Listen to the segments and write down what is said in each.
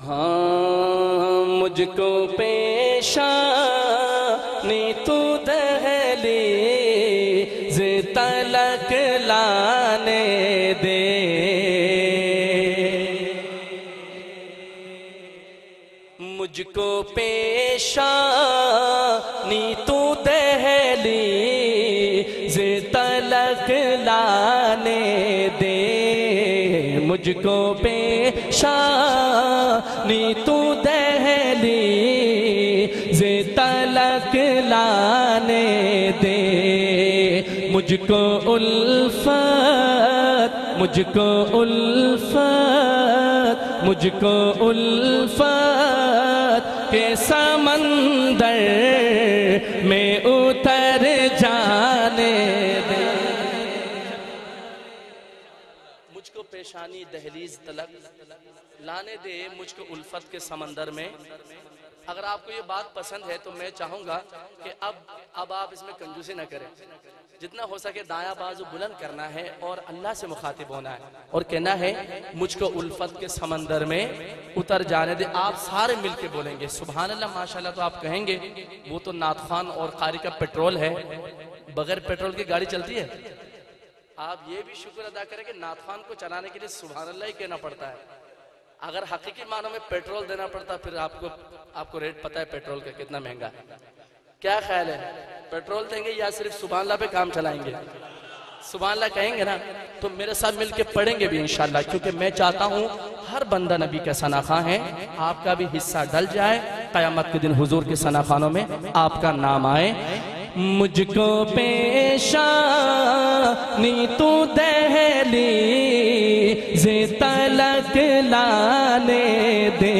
हाँ मुझको पेशा नी तू दहली तलक लाने दे। मुझको पेशा नी तू दहली जे तलक लाने दे। मुझको पेशा नी तू दहली जे तलक लाने दे। मुझको उल्फत मुझको उल्फत मुझको उल्फत के समंदर में उतर जाने दे। मुझको पेशानी दहलीज तलक। लाने दे मुझको उल्फत के समंदर में। अगर आपको ये बात पसंद है तो मैं चाहूँगा कि अब अब आप इसमें कंजूसी ना करें। जितना हो सके दाया बाजू बुलंद करना है और अल्लाह से मुखातिब होना है। और कहना है, मुझको उल्फत के समंदर में उतर जाने दे। आप सारे मिलके बोलेंगे सुबह अल्लाह माशाल्लाह। तो आप कहेंगे, वो तो नातखान और कारी का पेट्रोल है। बगैर पेट्रोल की गाड़ी चलती है? आप ये भी शुक्र अदा करें कि नाथवान को चलाने के लिए सुबह अल्लाह ही कहना पड़ता है। अगर हकीकी मानों में पेट्रोल देना पड़ता, फिर आपको आपको रेट पता है पेट्रोल का कितना महँगा। क्या ख्याल है? पेट्रोल देंगे या सिर्फ़ सुबह पे काम चलाएँगे? सुबह अल्लाह कहेंगे ना तो मेरे साथ मिलके पढ़ेंगे भी इंशाल्लाह, क्योंकि मैं चाहता हूँ हर बंदा नबी का सनाखा है, आपका भी हिस्सा डल जाए, कयामत के दिन हुजूर के सनाखानों में आपका नाम आए। मुझको पेशा नी तू दहली जे तलक लाने दे।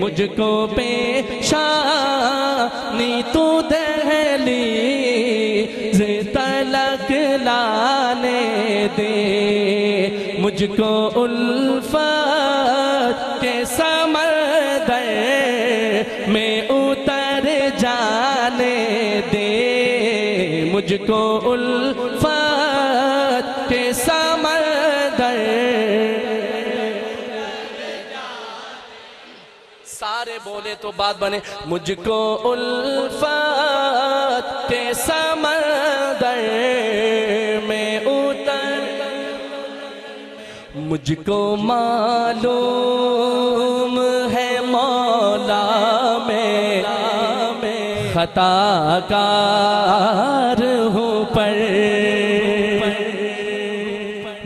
मुझको पेशा नी तू दहली जे तलक लाने दे। मुझको उल्फा के समंदर में उतर जाने दे मुझको उल्फत के समंदर। सारे बोले तो बात बने, मुझको उल्फत के समंदर में उतर। मुझको मालूम है मौला में खताकार हो पर।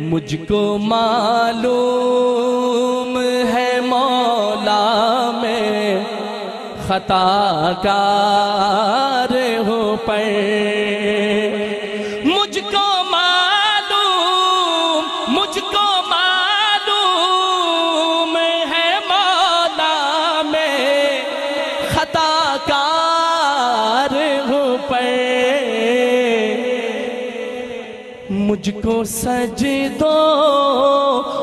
मुझको मालूम है मौला में खताकार हो पर। पर मुझको सज दो,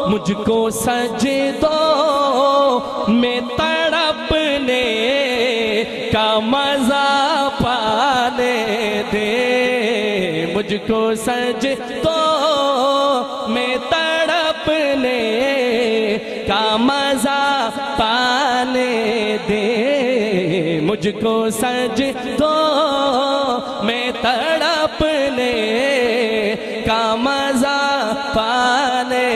मुझको सज दो। मैं तड़पने का मज़ा पाने दे। मुझको सज दो, मैं तड़पने का मज़ा पाने दे। मुझको सज दो। मैं तड़पने का मज़ा पाने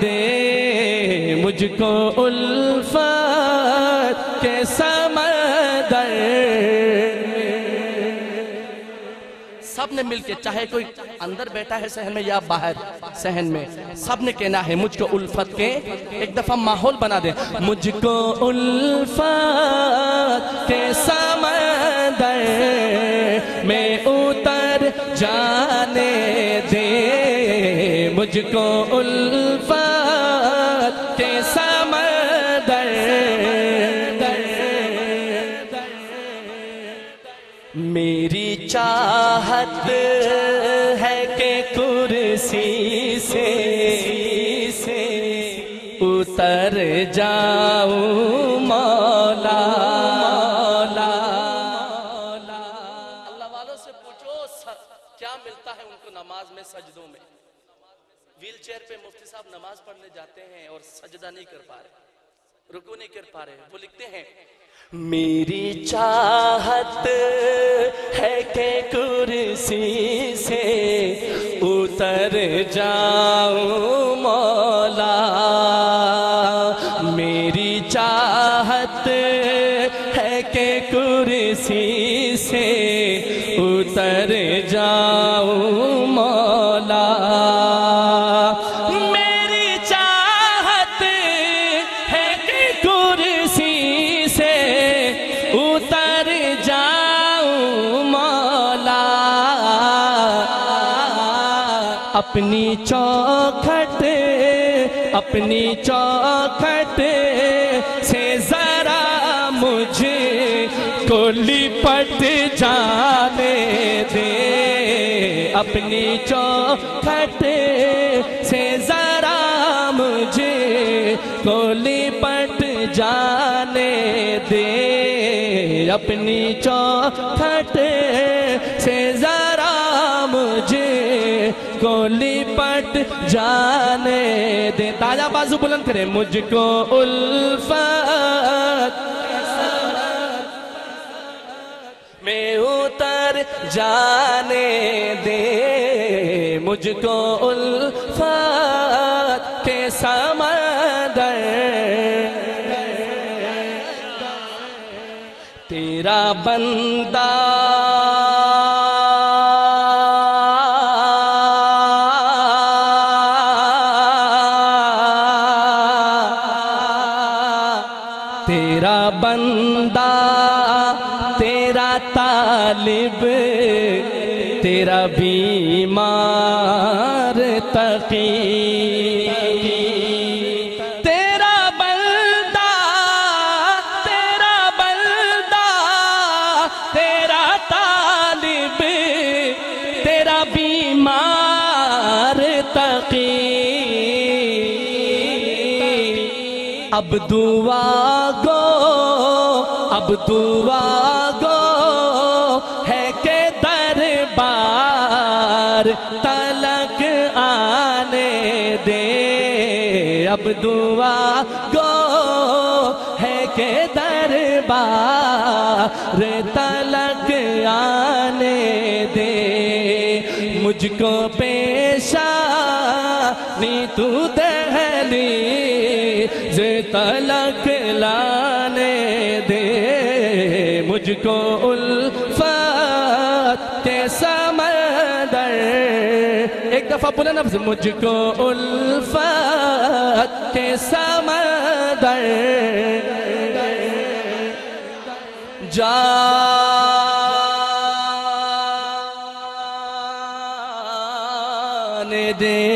दे। मुझको उल्फत के समंदर। सबने मिलके चाहे कोई अंदर बैठा है सहन में या बाहर? सहन में। सबने कहना है, मुझको उल्फत के एक दफ़ा माहौल बना दे। मुझको उल्फत के समंदर में उतर जाने दे। मुझको उल्फत के समंदर मेरी चाहत कि कुर्सी से से उतर जाऊँ मौला। मौला। अल्लाह वालों से पूछो स- क्या मिलता है उनको नमाज़ में सजदों में? व्हील चेयर पे मुफ्ती साहब नमाज़ पढ़ने जाते हैं और सजदा नहीं कर पा रहे। रुको नहीं कर पा रहे वो लिखते हैं, मेरी चाहत है के कुर्सी से उतर जाऊँ मौला। मेरी चाहत है के कुर्सी से उतर जाऊँ मौला। अपनी चौखट अपनी चौखट से जरा मुझे को लिपट जाने दे। अपनी चौखट से जरा मुझे को लिपट जाने दे। अपनी चौखट से जरा मुझे को लिपट जाने दे। ताज़ा बाजू बुलंद करे, मुझको उल्फत। में उतर जाने दे, मुझको उल्फत के समंदर। तेरा बंदा तेरा बंदा तेरा तालिब तेरा बीमार तकी अब दुआ गो, अब दुआ गो है के दरबार तलक आने दे। अब दुआ गो है के दरबार तलक आने दे। मुझको पेशा, नी तू दहली जे तलक लाने दे, मुझको उल्फत के समंदर। एक दफ़ा बोले नफ्स मुझको उल्फत के समंदर। जाने दे